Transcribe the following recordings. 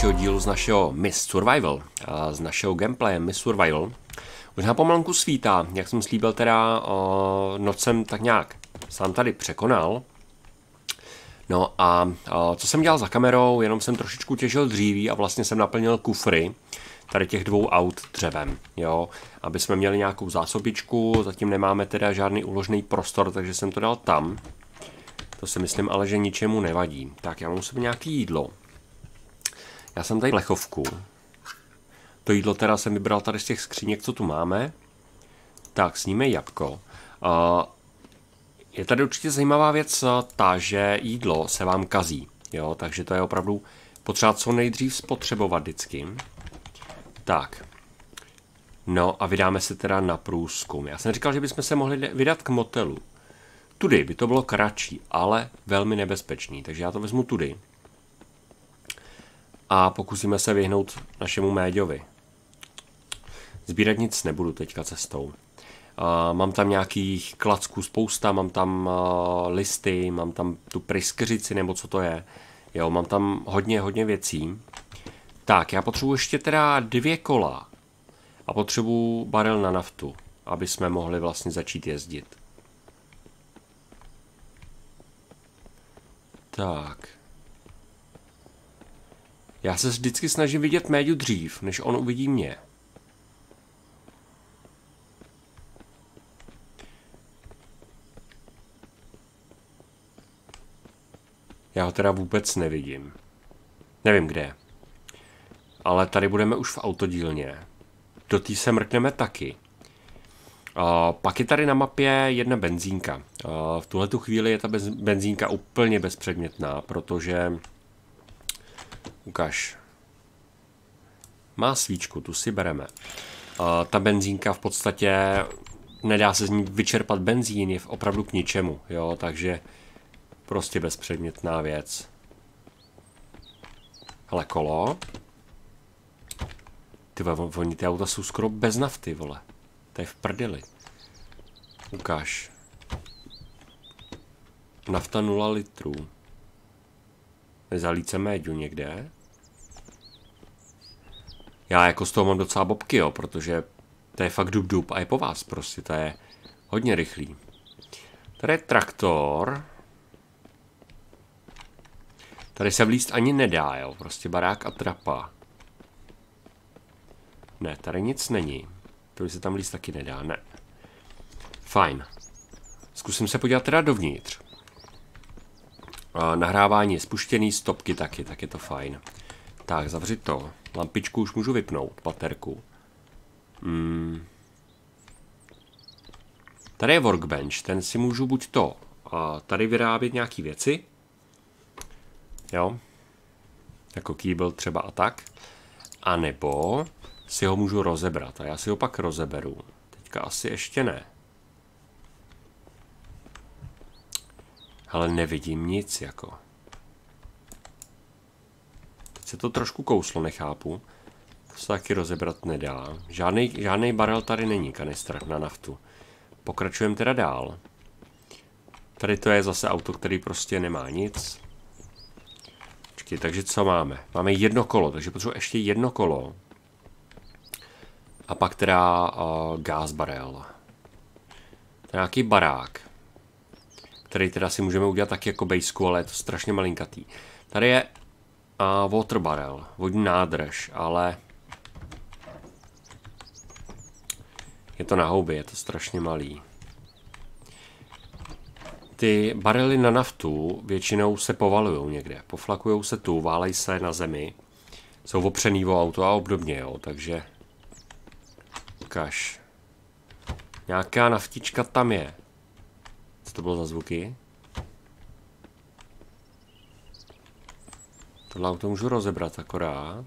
dalšího dílu z našeho Miss Survival, z našeho gameplaye Miss Survival. Už na pomalku svítá, jak jsem slíbil teda, o, noc jsem tak nějak sám tady překonal. No a co jsem dělal za kamerou, jenom jsem trošičku těžil dříví a vlastně jsem naplnil kufry tady těch dvou aut dřevem, jo, aby jsme měli nějakou zásobičku, zatím nemáme teda žádný uložný prostor, takže jsem to dal tam. To si myslím ale, že ničemu nevadí. Tak já mám sebe nějaký jídlo. Já jsem tady plechovku. To jídlo teda jsem vybral tady z těch skříněk, co tu máme. Tak, sníme jabko. Je tady určitě zajímavá věc ta, že jídlo se vám kazí. Jo, takže to je opravdu potřeba co nejdřív spotřebovat vždycky. Tak. No a vydáme se teda na průzkum. Já jsem říkal, že bychom se mohli vydat k motelu. Tudy by to bylo kratší, ale velmi nebezpečný, takže já to vezmu tudy. A pokusíme se vyhnout našemu méďovi. Sbírat nic nebudu teďka cestou. Uh, mám tam nějakých klacků spousta, mám tam uh, listy, mám tam tu pryskyřici, nebo co to je. Jo, mám tam hodně, hodně věcí. Tak, já potřebuji ještě teda dvě kola. A potřebuji barel na naftu, aby jsme mohli vlastně začít jezdit. Tak. Já se vždycky snažím vidět médiu dřív, než on uvidí mě. Já ho teda vůbec nevidím. Nevím kde. Ale tady budeme už v autodílně. Do té se mrkneme taky. Uh, pak je tady na mapě jedna benzínka. Uh, v tuhle tu chvíli je ta benzínka úplně bezpředmětná, protože... Ukaž. Má svíčku, tu si bereme. Uh, ta benzínka v podstatě nedá se z ní vyčerpat benzín, je opravdu k ničemu, jo, takže prostě bezpředmětná věc. Ale kolo. Ty oni ty auta jsou skoro bez nafty, vole. To je v prdeli. Ukáž. Nafta 0 litrů. Nezalíce méďu někde? Já jako z toho mám docela bobky, jo, protože to je fakt dub dub a je po vás prostě, to je hodně rychlý. Tady je traktor. Tady se vlíst ani nedá, jo, prostě barák a trapa. Ne, tady nic není. To by se tam líst taky nedá, ne. Fajn. Zkusím se podívat teda dovnitř. Nahrávání je spuštěný, stopky taky, tak je to fajn. Tak, zavři to. Lampičku už můžu vypnout, baterku. Hmm. Tady je workbench, ten si můžu buď to a tady vyrábět nějaký věci. Jo. Jako kýbl třeba a tak. A nebo si ho můžu rozebrat a já si ho pak rozeberu. Teďka asi ještě ne. Ale nevidím nic jako. Teď se to trošku kouslo, nechápu. To se taky rozebrat nedá. Žádný, žádný barel tady není, kanistr na naftu. Pokračujeme teda dál. Tady to je zase auto, který prostě nemá nic. Počkej, takže co máme? Máme jedno kolo, takže potřebuji ještě jedno kolo. A pak teda uh, gas barel. To je nějaký barák, který teda si můžeme udělat taky jako bejsku, ale je to strašně malinkatý. Tady je uh, water barrel, vodní nádrž, ale je to na houby, je to strašně malý. Ty barely na naftu většinou se povalují někde, poflakují se tu, válejí se na zemi, jsou opřený o auto a obdobně, jo, takže ukaž. Nějaká naftička tam je. Co to bylo za zvuky? Tohle auto můžu rozebrat akorát.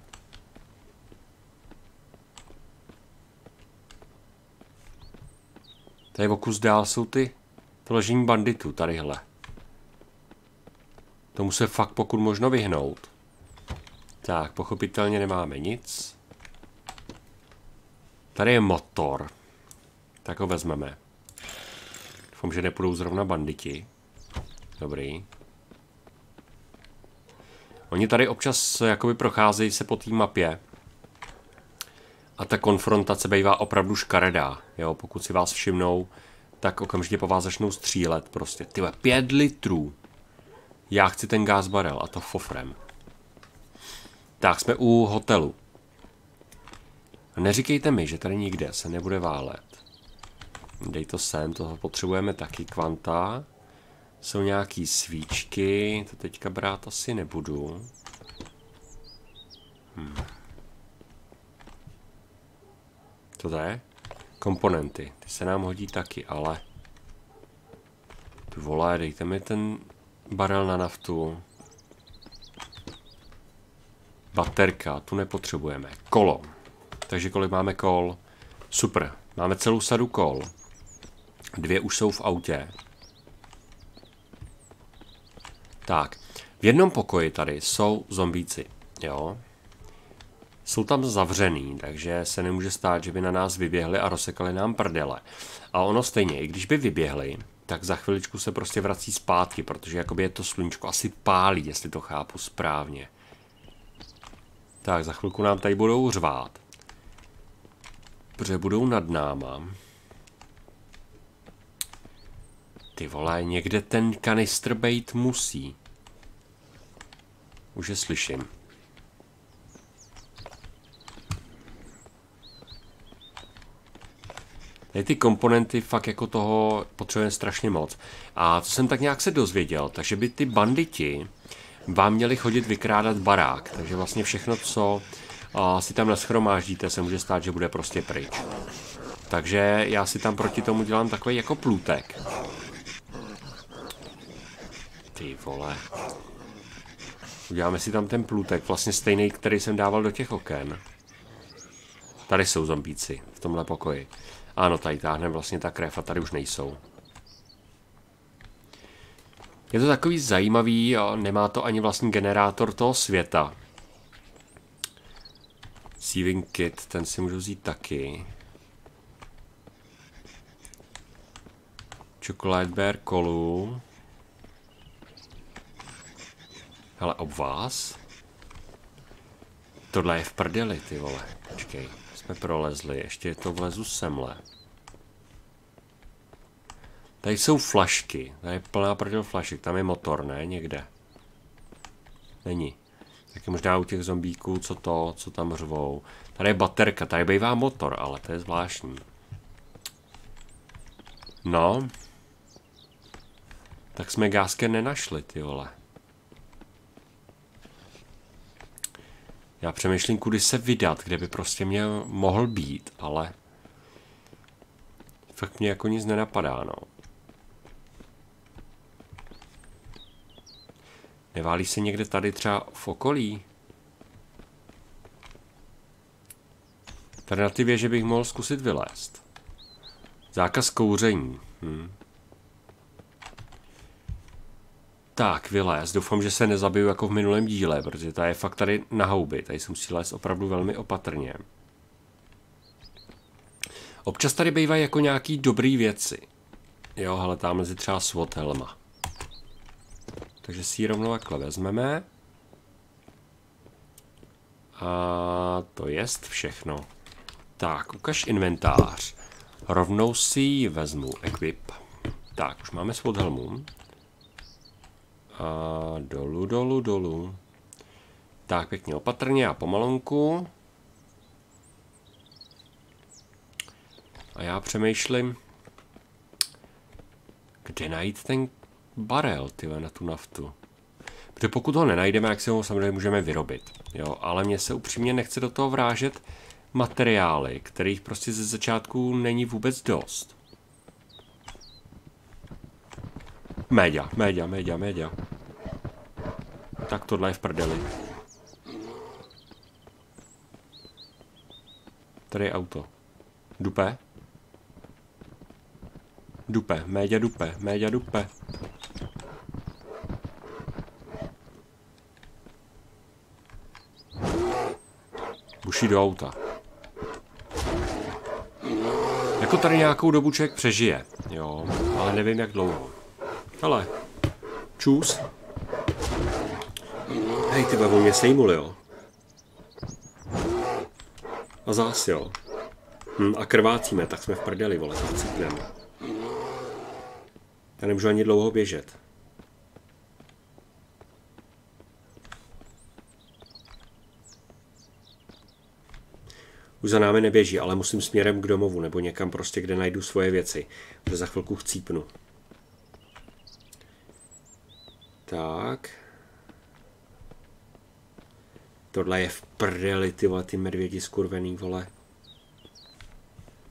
Tady o kus dál jsou ty to ležení banditů, tadyhle. Tomu se fakt pokud možno vyhnout. Tak, pochopitelně nemáme nic. Tady je motor. Tak ho vezmeme. Doufám, že nepůjdou zrovna banditi. Dobrý. Oni tady občas jakoby procházejí se po té mapě a ta konfrontace bývá opravdu škaredá. Jo? Pokud si vás všimnou, tak okamžitě po vás začnou střílet prostě. Tyhle, pět litrů. Já chci ten gaz barel a to fofrem. Tak, jsme u hotelu. Neříkejte mi, že tady nikde se nebude válet. Dej to sem, toho potřebujeme taky kvanta. Jsou nějaký svíčky, to teďka brát asi nebudu. Hmm. To je? Komponenty, ty se nám hodí taky, ale... Ty vole, dejte mi ten barel na naftu. Baterka, tu nepotřebujeme. Kolo. Takže kolik máme kol? Super, máme celou sadu kol. Dvě už jsou v autě. Tak, v jednom pokoji tady jsou zombíci, jo. Jsou tam zavřený, takže se nemůže stát, že by na nás vyběhli a rozsekali nám prdele. A ono stejně, i když by vyběhli, tak za chviličku se prostě vrací zpátky, protože jakoby je to sluníčko asi pálí, jestli to chápu správně. Tak, za chvilku nám tady budou řvát. Protože budou nad náma. Ty vole, někde ten kanistr bejt musí. Už je slyším. Tady ty komponenty fakt jako toho potřebujeme strašně moc. A co jsem tak nějak se dozvěděl, takže by ty banditi vám měli chodit vykrádat barák. Takže vlastně všechno, co uh, si tam naschromáždíte, se může stát, že bude prostě pryč. Takže já si tam proti tomu dělám takový jako plutek. Ty vole. Uděláme si tam ten plutek, vlastně stejný, který jsem dával do těch oken. Tady jsou zombíci, v tomhle pokoji. Ano, tady táhne vlastně ta krev a tady už nejsou. Je to takový zajímavý, a nemá to ani vlastní generátor toho světa. Sieving kit, ten si můžu vzít taky. Chocolate bear kolu. Hele, ob vás? Tohle je v prdeli, ty vole. Počkej, jsme prolezli, ještě to vlezu semle. Tady jsou flašky, tady je plná prdel flašek, tam je motor, ne, někde. Není. Taky možná u těch zombíků, co to, co tam řvou. Tady je baterka, tady bývá motor, ale to je zvláštní. No. Tak jsme gásky nenašli, ty vole. Já přemýšlím, kudy se vydat, kde by prostě mě mohl být, ale fakt mě jako nic nenapadá, no. Neválí se někde tady třeba v okolí? Tady na ty věže bych mohl zkusit vylézt. Zákaz kouření. Hm. Tak, vylez. Doufám, že se nezabiju jako v minulém díle, protože ta je fakt tady na houby. Tady se musí lézt opravdu velmi opatrně. Občas tady bývají jako nějaký dobrý věci. Jo, ale tam mezi třeba SWAT helma. Takže si ji rovnou takhle vezmeme. A to jest všechno. Tak, ukaž inventář. Rovnou si ji vezmu, equip. Tak, už máme SWAT helmu. A dolů, dolů, dolů. Tak, pěkně opatrně a pomalonku. A já přemýšlím, kde najít ten barel, tyhle, na tu naftu. Protože pokud ho nenajdeme, jak si ho samozřejmě můžeme vyrobit. Jo, ale mně se upřímně nechce do toho vrážet materiály, kterých prostě ze začátku není vůbec dost. Média, média, média, média. Tak tohle je v prdeli. Tady je auto. Dupe? Dupe, média dupe, média dupe. Buší do auta. Jako tady nějakou dobu člověk přežije, jo, ale nevím jak dlouho. Hele, čus. Hej, ty on mě sejmul, jo. A zás, jo. Hm, a krvácíme, tak jsme v prdeli, vole, zacípneme. Já nemůžu ani dlouho běžet. Už za námi neběží, ale musím směrem k domovu nebo někam prostě, kde najdu svoje věci. Protože za chvilku chcípnu. Tak. Tohle je v prdeli, ty vole, ty medvědi skurvený, vole.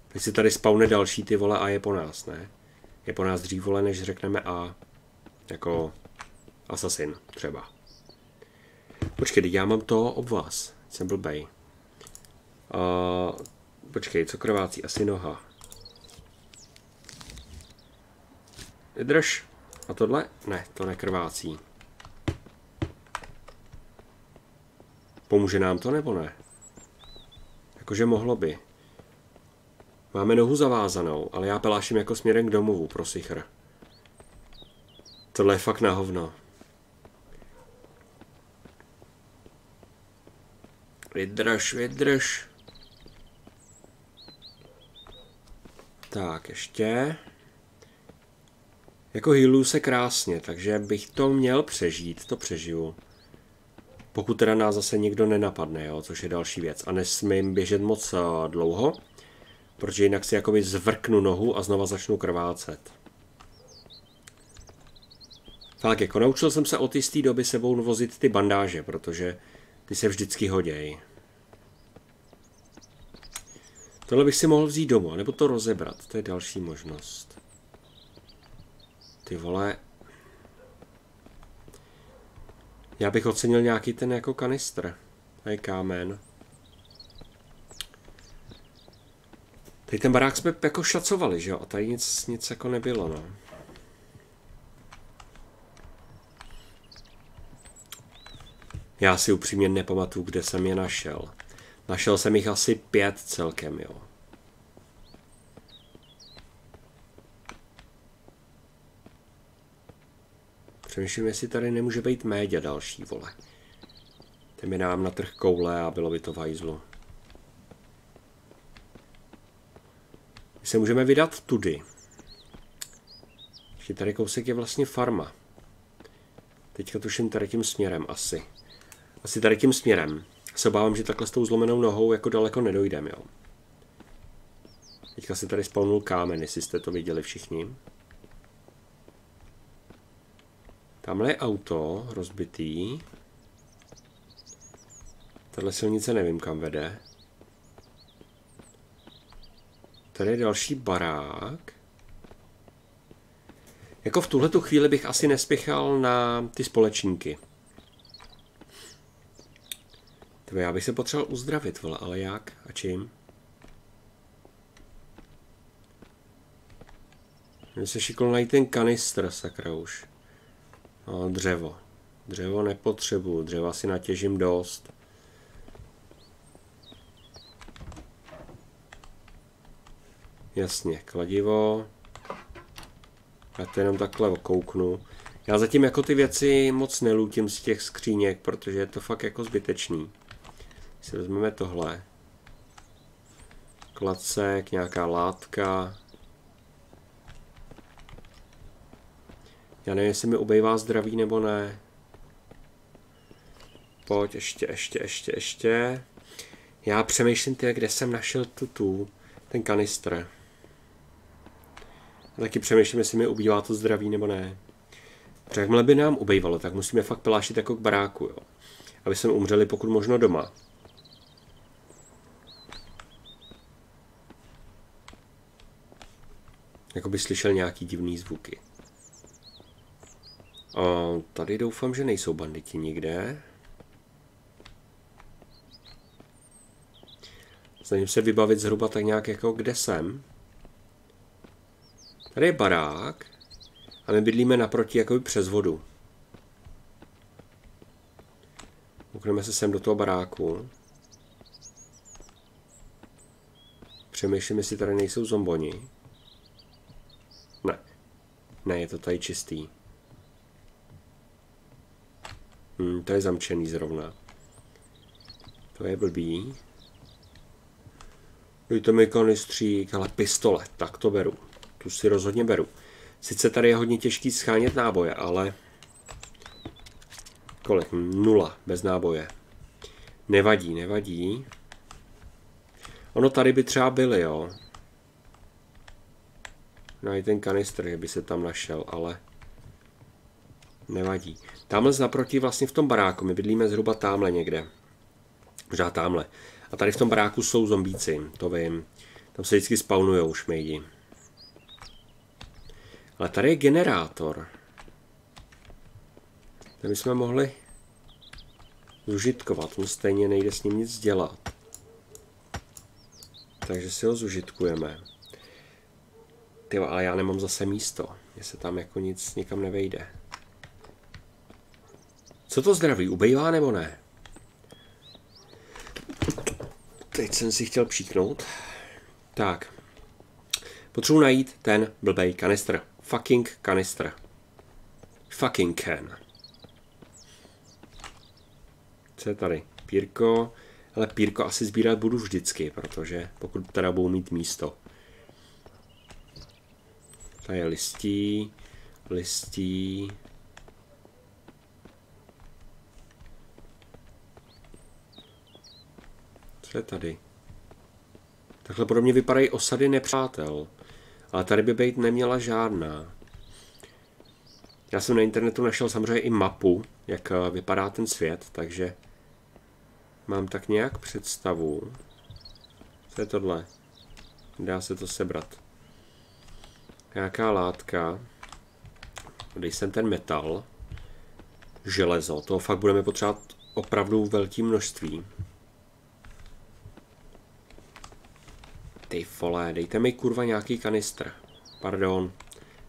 Teď si tady spawne další ty vole a je po nás, ne? Je po nás dřív, vole, než řekneme A. Jako asasin, třeba. Počkej, já mám to ob vás. Jsem blbej. Uh, počkej, co krvácí? Asi noha. Vydrž. A tohle? Ne, to nekrvácí. Pomůže nám to nebo ne? Jakože mohlo by. Máme nohu zavázanou, ale já peláším jako směrem k domovu, pro sichr. Tohle je fakt na hovno. Vydrž, vydrž. Tak, ještě. Jako healu se krásně, takže bych to měl přežít, to přežiju. Pokud teda nás zase někdo nenapadne, jo, což je další věc. A nesmím běžet moc uh, dlouho, protože jinak si jakoby zvrknu nohu a znova začnu krvácet. Tak, jako naučil jsem se od jisté doby sebou vozit ty bandáže, protože ty se vždycky hodějí. Tohle bych si mohl vzít domů, nebo to rozebrat, to je další možnost. Ty vole. Já bych ocenil nějaký ten jako kanistr. To je kámen. Tady ten barák jsme jako šacovali, že jo? A tady nic, nic jako nebylo, no. Já si upřímně nepamatuju, kde jsem je našel. Našel jsem jich asi pět celkem, jo. Přemýšlím, jestli tady nemůže být média další, vole. Ten mi nám na trh koule a bylo by to v hajzlu. My se můžeme vydat tudy. Ještě tady kousek je vlastně farma. Teďka tuším tady tím směrem asi. Asi tady tím směrem. Se obávám, že takhle s tou zlomenou nohou jako daleko nedojdem, jo. Teďka se tady spawnul kámen, jestli jste to viděli všichni. Tamhle je auto rozbitý. Tahle silnice nevím, kam vede. Tady je další barák. Jako v tuhle chvíli bych asi nespěchal na ty společníky. Tebe, já bych se potřeboval uzdravit, vole, ale jak a čím? Mě se šikl najít ten kanistr, sakra už. No, dřevo. Dřevo nepotřebuju, dřeva si natěžím dost. Jasně, kladivo. Já to jenom takhle okouknu. Já zatím jako ty věci moc nelutím z těch skříněk, protože je to fakt jako zbytečný. Si vezmeme tohle. Klacek, nějaká látka. Já nevím, jestli mi ubejvá zdraví nebo ne. Pojď, ještě, ještě, ještě, ještě. Já přemýšlím, ty, kde jsem našel tu, tu ten kanistr. Taky přemýšlím, jestli mi ubývá to zdraví nebo ne. Protože jakmile by nám ubejvalo, tak musíme fakt pelášit jako k baráku, jo. Aby jsme umřeli pokud možno doma. Jako by slyšel nějaký divný zvuky. A tady doufám, že nejsou banditi nikde. Snažím se vybavit zhruba tak nějak jako kde jsem. Tady je barák a my bydlíme naproti jakoby přes vodu. Ukneme se sem do toho baráku. Přemýšlím, jestli tady nejsou zomboni. Ne. Ne, je to tady čistý. Hmm, to je zamčený zrovna. To je blbý. Dejte mi kanistřík, ale pistole, tak to beru. Tu si rozhodně beru. Sice tady je hodně těžký schánět náboje, ale... Kolik? Nula, bez náboje. Nevadí, nevadí. Ono tady by třeba byly, jo. No i ten kanistr, by se tam našel, ale... Nevadí. Tamhle naproti vlastně v tom baráku, my bydlíme zhruba tamhle někde. Možná tamhle. A tady v tom baráku jsou zombíci, to vím. Tam se vždycky spawnujou šmejdi. Ale tady je generátor. Ten bychom mohli zužitkovat, on stejně nejde s ním nic dělat. Takže si ho zužitkujeme. Ty, ale já nemám zase místo. Mně se tam jako nic nikam nevejde. Co to zdraví? Ubejvá nebo ne? Teď jsem si chtěl příknout. Tak. Potřebuji najít ten blbej kanistr. Fucking kanistr. Fucking can. Co je tady? Pírko. Ale pírko asi sbírat budu vždycky, protože pokud teda budu mít místo. Tady je listí, listí. Co je tady? Takhle podobně vypadají osady nepřátel. Ale tady by být neměla žádná. Já jsem na internetu našel samozřejmě i mapu, jak vypadá ten svět, takže mám tak nějak představu. Co je tohle? Dá se to sebrat. Nějaká látka. Dej sem ten metal. Železo. Toho fakt budeme potřebovat opravdu velké množství. Ty vole, dejte mi kurva nějaký kanistr. Pardon.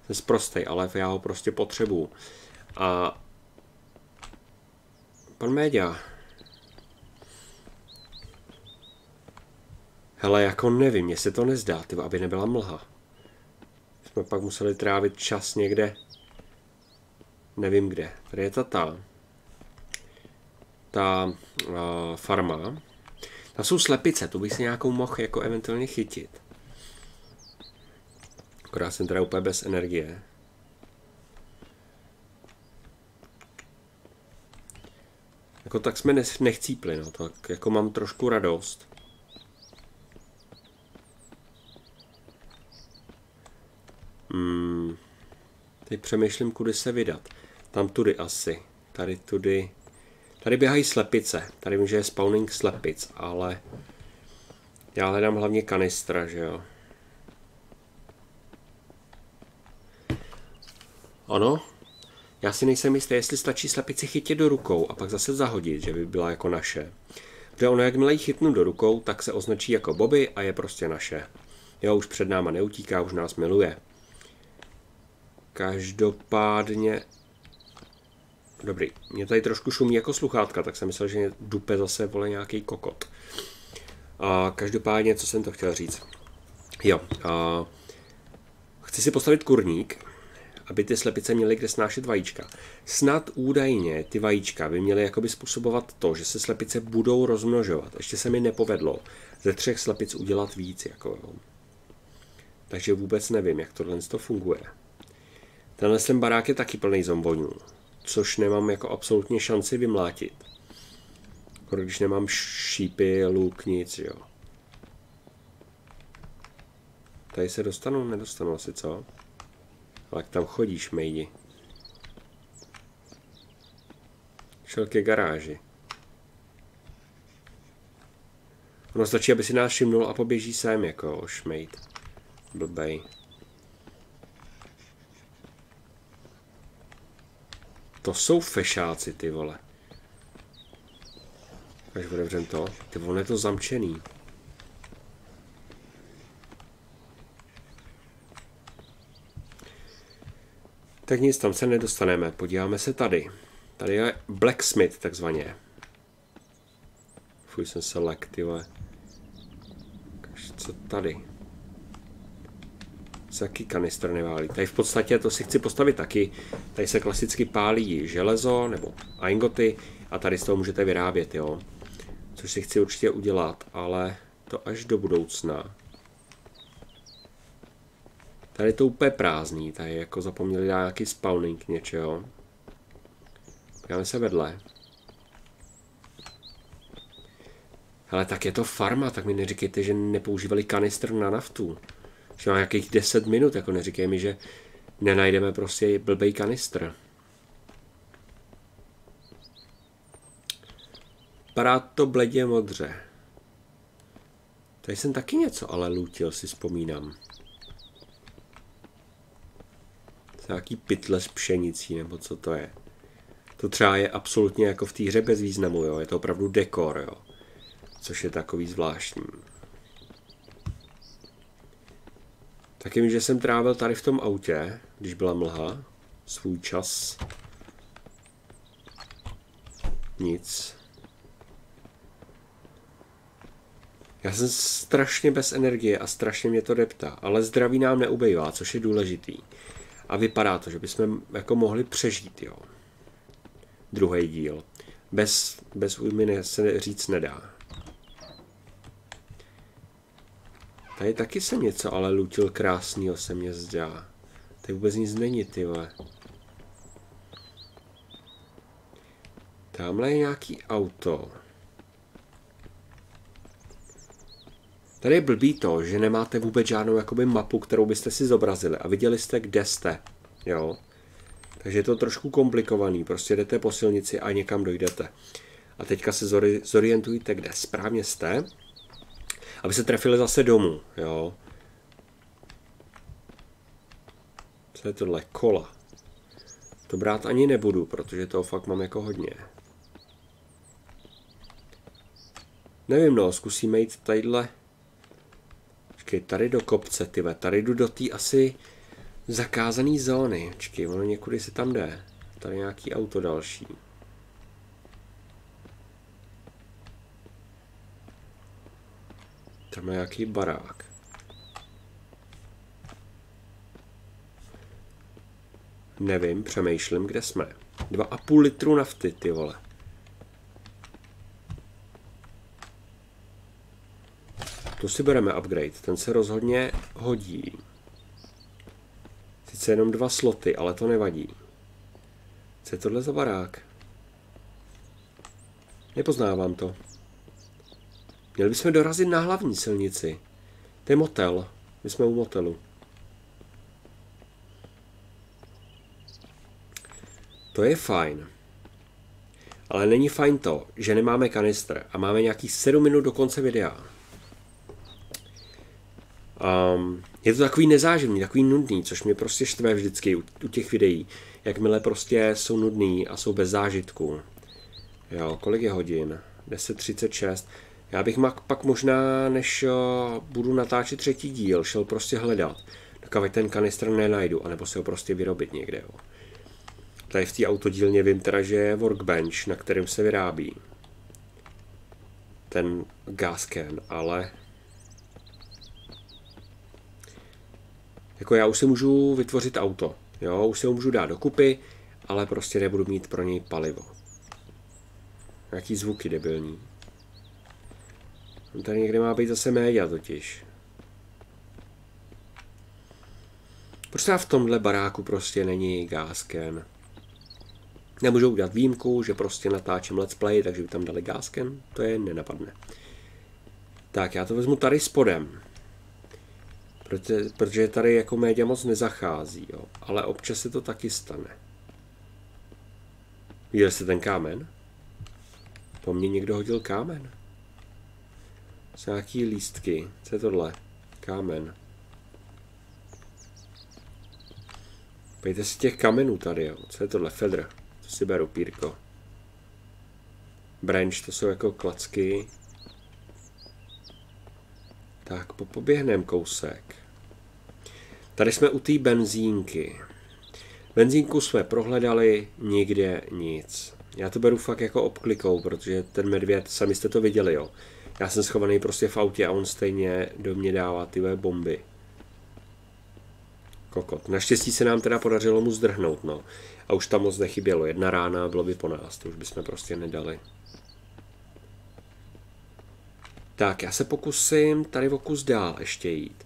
Jsem zprostej, ale já ho prostě potřebuju. A... Pan Média. Hele, jako nevím, mně se to nezdá, ty, aby nebyla mlha. Jsme pak museli trávit čas někde. Nevím kde. Tady je ta ta. Ta uh, farma. Tam jsou slepice, tu bych si nějakou mohl jako eventuálně chytit. Akorát jsem teda úplně bez energie. Jako tak jsme nechcípli, no, tak jako mám trošku radost. Hmm. Teď přemýšlím, kudy se vydat. Tam tudy asi. Tady tudy. Tady běhají slepice. Tady vím, že je spawning slepic, ale já hledám hlavně kanistra, že jo. Ano, já si nejsem jistý, jestli stačí slepici chytit do rukou a pak zase zahodit, že by byla jako naše. Protože ono, jakmile ji chytnu do rukou, tak se označí jako Bobby a je prostě naše. Jo, už před náma neutíká, už nás miluje. Každopádně Dobrý, mě tady trošku šumí jako sluchátka, tak jsem myslel, že dupe zase vole nějaký kokot. A každopádně, co jsem to chtěl říct? Jo, a chci si postavit kurník, aby ty slepice měly kde snášet vajíčka. Snad údajně ty vajíčka by měly jakoby způsobovat to, že se slepice budou rozmnožovat. Ještě se mi nepovedlo ze třech slepic udělat víc. Jako, jo. Takže vůbec nevím, jak tohle to funguje. Tenhle ten barák je taky plný zombonů což nemám jako absolutně šanci vymlátit. Když nemám šípy, luk, nic, jo. Tady se dostanu? Nedostanu asi, co? Ale jak tam chodíš, mejdi? Šel ke garáži. Ono stačí, aby si nás všimnul a poběží sem, jako šmejt. Blbej. To jsou fešáci, ty vole. Až otevřem to. Ty vole, je to zamčený. Tak nic, tam se nedostaneme. Podíváme se tady. Tady je blacksmith, takzvaně. Fuj, jsem se lek, ty vole. Co tady? Se taky kanistr neválí. Tady v podstatě to si chci postavit taky. Tady se klasicky pálí železo nebo ingoty a tady z toho můžete vyrábět, jo. Což si chci určitě udělat, ale to až do budoucna. Tady to úplně prázdný, tady jako zapomněli dát nějaký spawning něčeho. Dáme se vedle. Ale tak je to farma, tak mi neříkejte, že nepoužívali kanistr na naftu. Že má nějakých 10 minut, jako neříkej mi, že nenajdeme prostě blbej kanistr. Vypadá to bledě modře. Tady jsem taky něco ale lutil, si vzpomínám. Nějaký pytle s pšenicí, nebo co to je. To třeba je absolutně jako v té hře bez významu, jo. Je to opravdu dekor, jo. Což je takový zvláštní. Taky mi, že jsem trávil tady v tom autě, když byla mlha, svůj čas. Nic. Já jsem strašně bez energie a strašně mě to depta, ale zdraví nám neubejvá, což je důležitý. A vypadá to, že bychom jako mohli přežít, jo. Druhý díl. Bez, bez újmy se říct nedá. Tady taky jsem něco ale lutil krásného, se mě zdá. Tady vůbec nic není, ty vole. Tamhle je nějaký auto. Tady je blbý to, že nemáte vůbec žádnou jakoby mapu, kterou byste si zobrazili a viděli jste, kde jste. Jo. Takže je to trošku komplikovaný. Prostě jdete po silnici a někam dojdete. A teďka se zorientujte, kde správně jste aby se trefili zase domů, jo. Co je tohle? Kola. To brát ani nebudu, protože toho fakt mám jako hodně. Nevím no, zkusíme jít tadyhle. Počkej, tady do kopce, tyve. Tady jdu do té asi zakázané zóny. Počkej, ono někudy se tam jde. Tady nějaký auto další. Tam je nějaký barák. Nevím, přemýšlím, kde jsme. Dva a půl litru nafty, ty vole. Tu si bereme upgrade, ten se rozhodně hodí. Sice jenom dva sloty, ale to nevadí. Co je tohle za barák? Nepoznávám to. Měli bychom dorazit na hlavní silnici. To je motel. My jsme u motelu. To je fajn. Ale není fajn to, že nemáme kanistr a máme nějakých 7 minut do konce videa. Um, je to takový nezáživný, takový nudný, což mě prostě štve vždycky u, u těch videí. Jakmile prostě jsou nudný a jsou bez zážitku. Jo, kolik je hodin? 10.36. Já bych pak možná, než budu natáčet třetí díl, šel prostě hledat, dokud ten kanistr nenajdu, anebo si ho prostě vyrobit někde. Jo. Tady v té autodílně vím teda, že je workbench, na kterém se vyrábí ten gasken, ale jako já už si můžu vytvořit auto, jo, už si ho můžu dát dokupy, ale prostě nebudu mít pro něj palivo. Nějaký zvuky debilní. Tady někde má být zase média totiž. Proč v tomhle baráku prostě není gásken? Nemůžou udělat výjimku, že prostě natáčím let's play, takže by tam dali gásken? To je nenapadne. Tak, já to vezmu tady spodem. Protože, protože tady jako média moc nezachází, jo. Ale občas se to taky stane. Viděli jste ten kámen? Po mně někdo hodil kámen. Nějaký lístky. Co je tohle? Kámen. Pejte si těch kamenů tady, jo. Co je tohle? Fedr. To si beru, pírko. Branch, to jsou jako klacky. Tak, poběhnem kousek. Tady jsme u té benzínky. Benzínku jsme prohledali, nikde nic. Já to beru fakt jako obklikou, protože ten medvěd, sami jste to viděli, jo. Já jsem schovaný prostě v autě a on stejně do mě dává ty bomby. kokot. Naštěstí se nám teda podařilo mu zdrhnout, no. A už tam moc nechybělo. Jedna rána bylo by po nás, to už bychom prostě nedali. Tak, já se pokusím tady o kus dál ještě jít.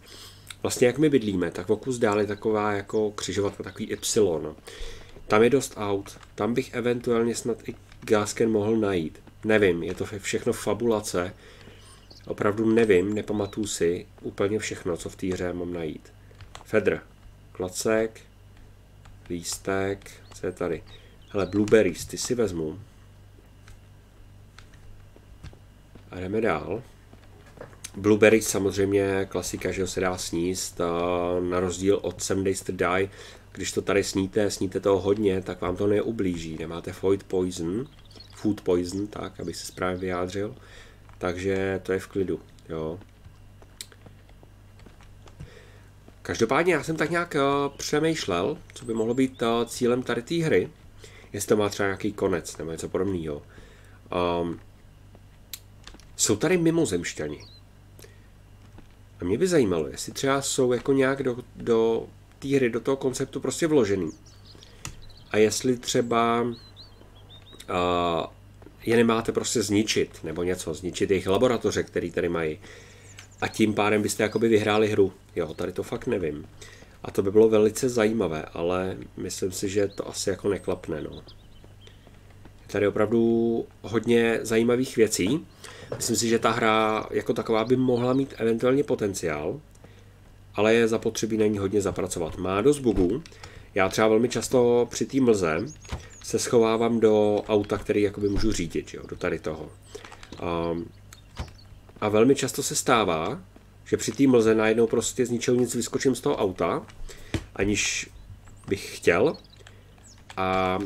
Vlastně jak my bydlíme, tak o kus dál je taková jako křižovatka, takový Y. Tam je dost aut, tam bych eventuálně snad i Gasken mohl najít. Nevím, je to všechno fabulace. Opravdu nevím, nepamatuju si úplně všechno, co v té hře mám najít. Fedr, klacek, lístek, co je tady? Hele, blueberries, ty si vezmu. A jdeme dál. Blueberries samozřejmě klasika, že ho se dá sníst, na rozdíl od 7 Days to Die, když to tady sníte, sníte toho hodně, tak vám to neublíží, nemáte food poison, food poison, tak, abych se správně vyjádřil, takže to je v klidu, jo. Každopádně já jsem tak nějak uh, přemýšlel, co by mohlo být uh, cílem tady té hry, jestli to má třeba nějaký konec nebo něco podobného. Um, jsou tady mimozemšťani. A mě by zajímalo, jestli třeba jsou jako nějak do, do té hry, do toho konceptu prostě vložený. A jestli třeba uh, je nemáte prostě zničit, nebo něco, zničit jejich laboratoře, které tady mají. A tím pádem byste jakoby vyhráli hru. Jo, tady to fakt nevím. A to by bylo velice zajímavé, ale myslím si, že to asi jako neklapne. No. Je tady opravdu hodně zajímavých věcí. Myslím si, že ta hra jako taková by mohla mít eventuálně potenciál, ale je zapotřebí na ní hodně zapracovat. Má dost bugů. Já třeba velmi často při té mlze se schovávám do auta, který jakoby můžu řídit, jo, do tady toho. Um, a velmi často se stává, že při té mlze najednou prostě z ničeho nic vyskočím z toho auta, aniž bych chtěl. A,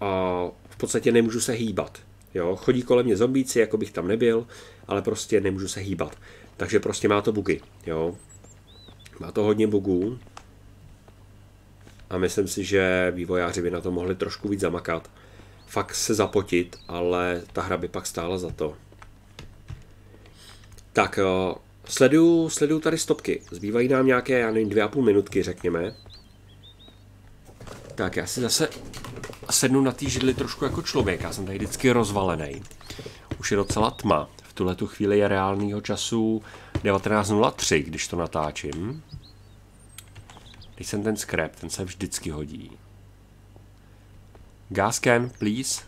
a v podstatě nemůžu se hýbat. Jo, chodí kolem mě zombíci, jako bych tam nebyl, ale prostě nemůžu se hýbat. Takže prostě má to bugy. Jo. Má to hodně bugů. A myslím si, že vývojáři by na to mohli trošku víc zamakat. Fakt se zapotit, ale ta hra by pak stála za to. Tak, sleduju, sleduju tady stopky. Zbývají nám nějaké, já nevím, dvě a půl minutky, řekněme. Tak, já si zase sednu na té židli trošku jako člověk. Já jsem tady vždycky rozvalený. Už je docela tma. V tuhle tu chvíli je reálného času 19.03, když to natáčím. Když jsem ten scrap, ten se vždycky hodí. Gas can, please.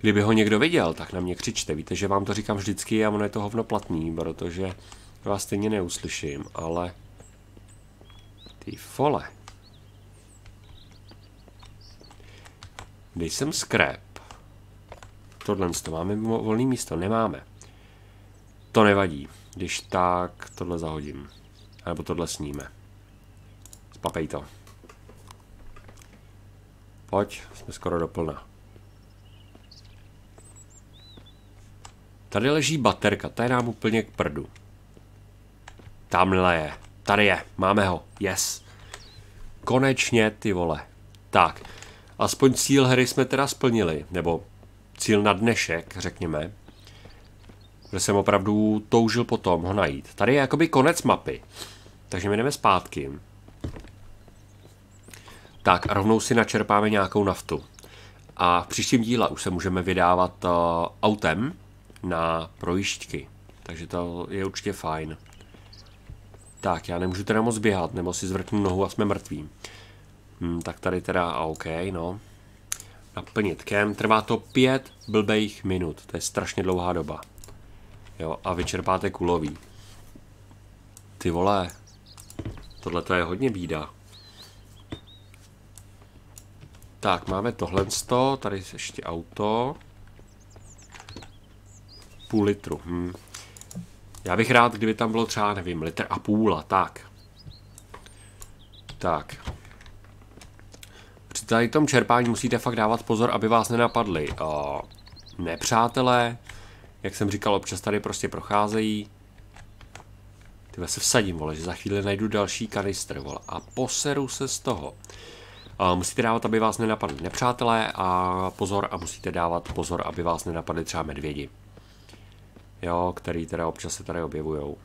Kdyby ho někdo viděl, tak na mě křičte. Víte, že vám to říkám vždycky a ono je to hovno platný, protože vás stejně neuslyším, ale... Ty fole. Dej sem scrap. Tohle to máme volné místo, nemáme. To nevadí, když tak tohle zahodím. Nebo tohle sníme. Spapej to. Pojď, jsme skoro doplna. Tady leží baterka, ta je nám úplně k prdu. Tamhle je. Tady je, máme ho. Yes. Konečně, ty vole. Tak, aspoň cíl hry jsme teda splnili, nebo cíl na dnešek, řekněme. Že jsem opravdu toužil potom ho najít. Tady je jakoby konec mapy. Takže my jdeme zpátky. Tak a rovnou si načerpáme nějakou naftu. A v příštím díle už se můžeme vydávat uh, autem na projišťky. Takže to je určitě fajn. Tak, já nemůžu teda moc běhat, nebo si zvrtnu nohu a jsme mrtví. Hmm, tak tady teda, a OK, no. Naplnit kem, trvá to pět blbejch minut, to je strašně dlouhá doba. Jo, a vyčerpáte kulový. Ty vole, tohle to je hodně bída. Tak, máme tohle, tady ještě auto. Půl litru, hm. Já bych rád, kdyby tam bylo třeba, nevím, litr a půl a tak. Tak. Při tady tom čerpání musíte fakt dávat pozor, aby vás nenapadli uh, nepřátelé. Jak jsem říkal, občas tady prostě procházejí. Tyhle se vsadím, vole, že za chvíli najdu další kanistr, vole, a poseru se z toho. Uh, musíte dávat, aby vás nenapadli nepřátelé a pozor a musíte dávat pozor, aby vás nenapadli třeba medvědi. Jo, který teda občas se tady objevujou.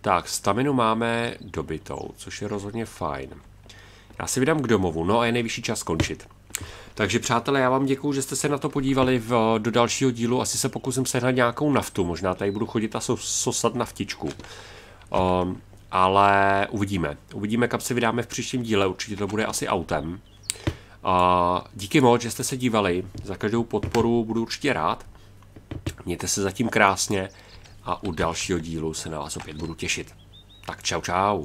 Tak, staminu máme dobitou, což je rozhodně fajn. Já si vydám k domovu, no a je nejvyšší čas skončit. Takže přátelé, já vám děkuji, že jste se na to podívali v, do dalšího dílu. Asi se pokusím sehnat nějakou naftu, možná tady budu chodit a sosat naftičku. Um, ale uvidíme. Uvidíme, kam se vydáme v příštím díle, určitě to bude asi autem. Uh, díky moc, že jste se dívali, za každou podporu budu určitě rád. Mějte se zatím krásně a u dalšího dílu se na vás opět budu těšit. Tak čau čau.